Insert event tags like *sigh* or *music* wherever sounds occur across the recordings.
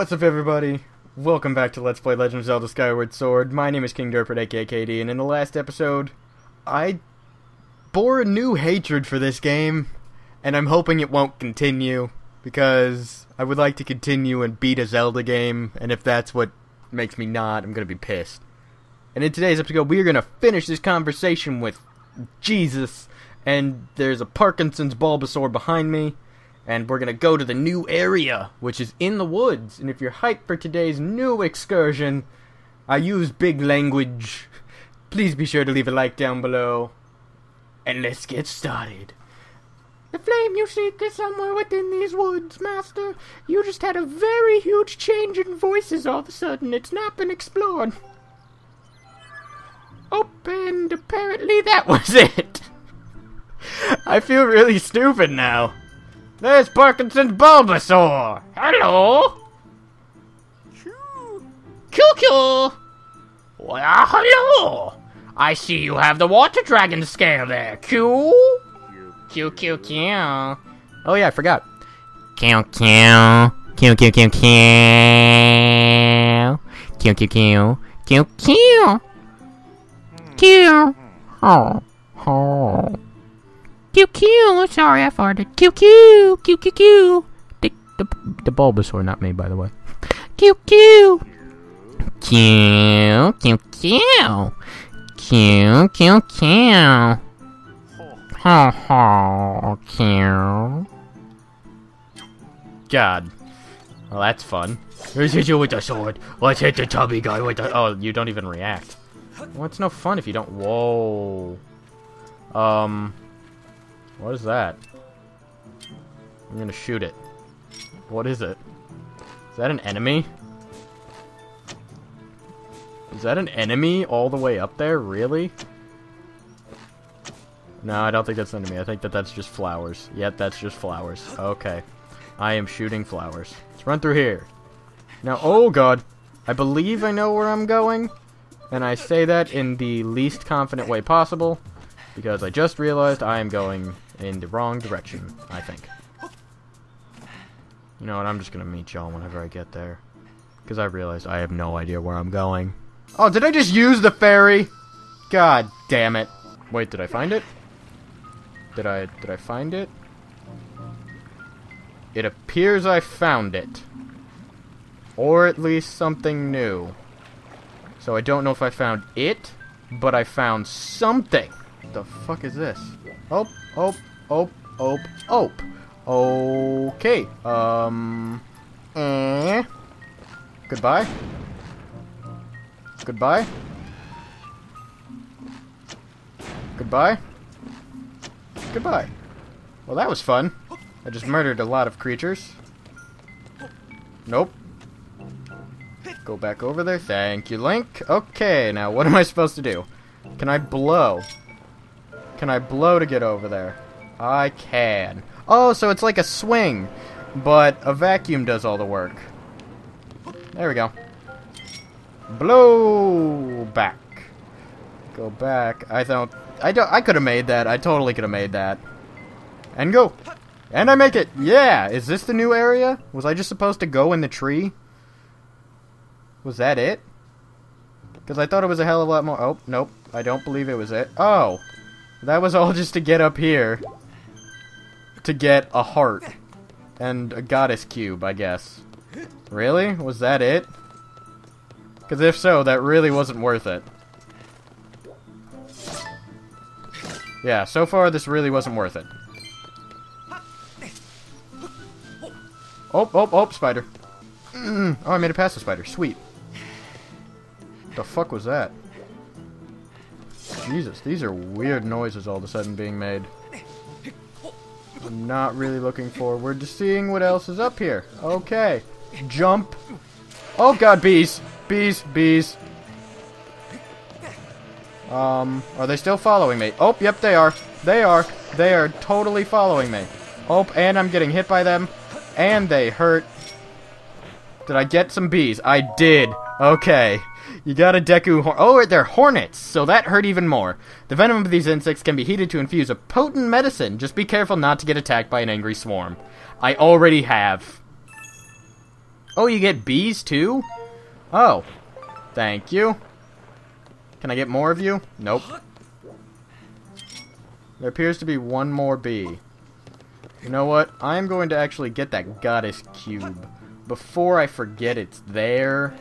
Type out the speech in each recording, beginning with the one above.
What's up, everybody? Welcome back to Let's Play Legend of Zelda Skyward Sword. My name is King Derppard, aka KD, and in the last episode, I bore a new hatred for this game, and I'm hoping it won't continue, because I would like to continue and beat a Zelda game, and if that's what makes me not, I'm gonna be pissed. And in today's episode, we are gonna finish this conversation with Jesus, and there's a Parkinson's Bulbasaur behind me, and we're gonna go to the new area, which is in the woods. And if you're hyped for today's new excursion, I use big language. Please be sure to leave a like down below. And let's get started. The flame you seek is somewhere within these woods, Master. You just had a very huge change in voices all of a sudden. It's not been explored. Oh, and apparently that *laughs* was it. I feel really stupid now. There's Parkinson's Bulbasaur! Hello! Cuckoo! Well, hello! I see you have the water dragon scale there, Q. Q, Q, Q. Oh yeah, I forgot. Q, Q. Q, Q, Q, Q. Q, Q, Q. Q, Q. Q. Oh, oh. Q Q. Sorry, I farted. Q Q. Q Q Q. The, the, the Bulbasaur, not me, by the way. Q Q. Q Q Q. Q Q. Ho ho. Q. God. Well, that's fun. Let's hit you with the sword. Let's hit the tubby guy with the. Oh, you don't even react. Well, it's no fun if you don't. Whoa. Um. What is that? I'm gonna shoot it. What is it? Is that an enemy? Is that an enemy all the way up there? Really? No, I don't think that's an enemy. I think that that's just flowers. Yep, that's just flowers. Okay. I am shooting flowers. Let's run through here. Now, oh god. I believe I know where I'm going. And I say that in the least confident way possible. Because I just realized I am going in the wrong direction, I think. You know what, I'm just gonna meet y'all whenever I get there. Because I realized I have no idea where I'm going. Oh, did I just use the fairy? God damn it. Wait, did I find it? Did I, did I find it? It appears I found it. Or at least something new. So I don't know if I found it, but I found something. The fuck is this? Oh, oh, oh, oh, oh. Okay. Um. Eh. Goodbye. Goodbye. Goodbye. Goodbye. Well, that was fun. I just murdered a lot of creatures. Nope. Go back over there. Thank you, Link. Okay, now what am I supposed to do? Can I blow? Can I blow to get over there? I can. Oh, so it's like a swing, but a vacuum does all the work. There we go. Blow back. Go back. I don't. I don't. I could have made that. I totally could have made that. And go. And I make it. Yeah. Is this the new area? Was I just supposed to go in the tree? Was that it? Because I thought it was a hell of a lot more. Oh, nope. I don't believe it was it. Oh. That was all just to get up here. To get a heart. And a goddess cube, I guess. Really? Was that it? Because if so, that really wasn't worth it. Yeah, so far this really wasn't worth it. Oh, oh, oh, spider. *clears throat* oh, I made it past the spider. Sweet. The fuck was that? Jesus, these are weird noises all of a sudden being made. I'm not really looking forward to seeing what else is up here. Okay. Jump. Oh god, bees. Bees, bees. Um, are they still following me? Oh, yep, they are. They are. They are totally following me. Oh, and I'm getting hit by them. And they hurt. Did I get some bees? I did. Okay. You got a Deku Horn. Oh, they're hornets, so that hurt even more. The venom of these insects can be heated to infuse a potent medicine. Just be careful not to get attacked by an angry swarm. I already have. Oh, you get bees too? Oh. Thank you. Can I get more of you? Nope. There appears to be one more bee. You know what? I'm going to actually get that goddess cube before I forget it's there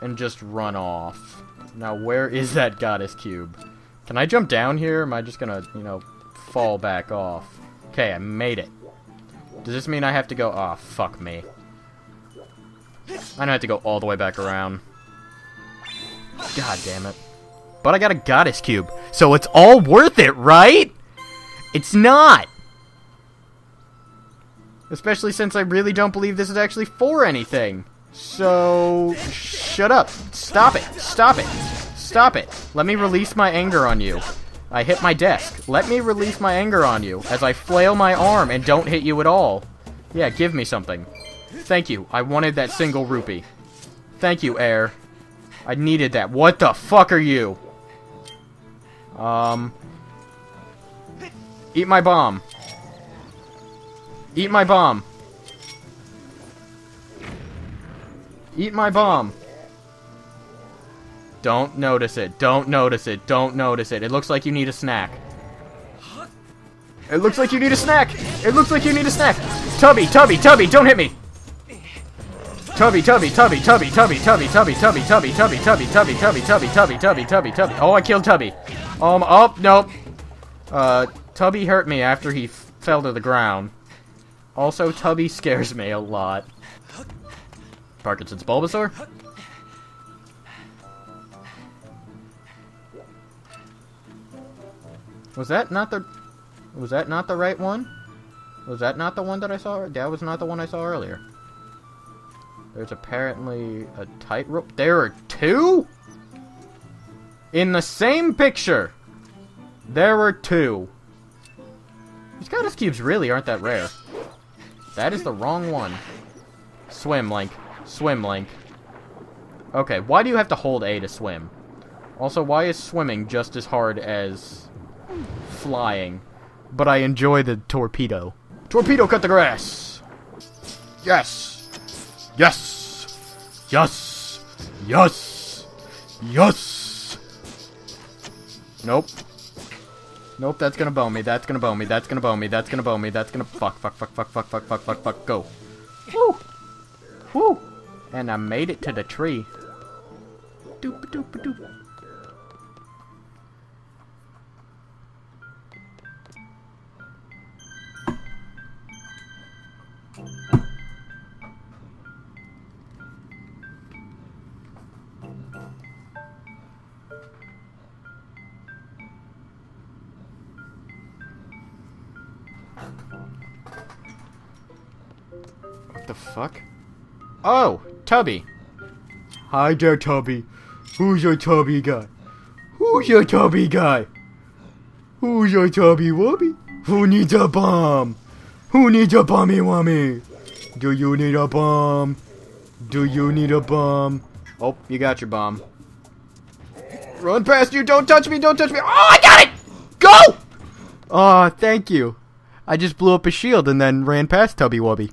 and just run off. Now, where is that goddess cube? Can I jump down here? am I just gonna, you know, fall back off? Okay, I made it. Does this mean I have to go? Oh, fuck me. I don't have to go all the way back around. God damn it. But I got a goddess cube, so it's all worth it, right? It's not! Especially since I really don't believe this is actually for anything. So, shut up. Stop it. Stop it. Stop it. Let me release my anger on you. I hit my desk. Let me release my anger on you as I flail my arm and don't hit you at all. Yeah, give me something. Thank you. I wanted that single rupee. Thank you, air. I needed that. What the fuck are you? Um... Eat my bomb. Eat my bomb. Eat my bomb. Don't notice it. Don't notice it. Don't notice it. It looks like you need a snack. It looks like you need a snack. It looks like you need a snack. Tubby, Tubby, Tubby, don't hit me. Tubby, Tubby, Tubby, Tubby, Tubby, Tubby, Tubby, Tubby, Tubby, Tubby, Tubby, Tubby, Tubby, Tubby, Tubby, Tubby, Tubby, Tubby. Oh, I killed Tubby. Um, oh, nope. Uh, Tubby hurt me after he fell to the ground. Also, Tubby scares me a lot. Parkinson's Bulbasaur? Was that not the... Was that not the right one? Was that not the one that I saw? That was not the one I saw earlier. There's apparently a tightrope. There are two? In the same picture! There were two. These goddess cubes really aren't that rare. That is the wrong one. Swim, Link. Swim, Link. Okay, why do you have to hold A to swim? Also, why is swimming just as hard as flying? But I enjoy the torpedo. Torpedo cut the grass! Yes! Yes! Yes! Yes! Yes! Nope. Nope, that's gonna bone me, that's gonna bone me, that's gonna bone me, that's gonna bone me, that's gonna fuck, fuck, fuck, fuck, fuck, fuck, fuck, fuck, fuck, go. Woo! Woo! And I made it to the tree. Doop doop doop. What the fuck? Oh, Tubby. Hi there, Tubby. Who's your Tubby guy? Who's your Tubby guy? Who's your Tubby Wubby? Who needs a bomb? Who needs a bomby wummy? Do you need a bomb? Do you need a bomb? Oh, you got your bomb. Run past you! Don't touch me! Don't touch me! Oh, I got it! Go! Aw, oh, thank you. I just blew up a shield and then ran past Tubby Wubby.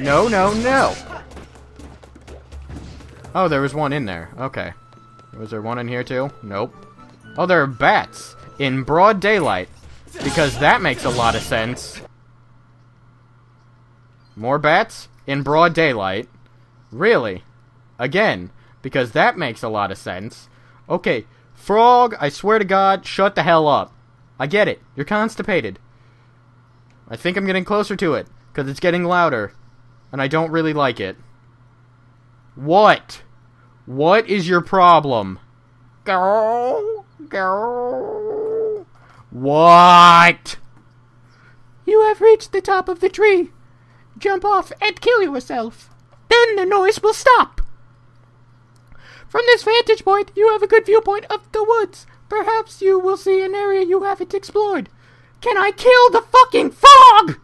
no, no, no. Oh, there was one in there. Okay. Was there one in here too? Nope. Oh, there are bats in broad daylight. Because that makes a lot of sense. More bats in broad daylight. Really? Again, because that makes a lot of sense. Okay, frog, I swear to God, shut the hell up. I get it. You're constipated. I think I'm getting closer to it, because it's getting louder. And I don't really like it. What? What is your problem? Go, go. What? You have reached the top of the tree. Jump off and kill yourself. Then the noise will stop. From this vantage point, you have a good viewpoint of the woods. Perhaps you will see an area you haven't explored. Can I kill the fucking frog?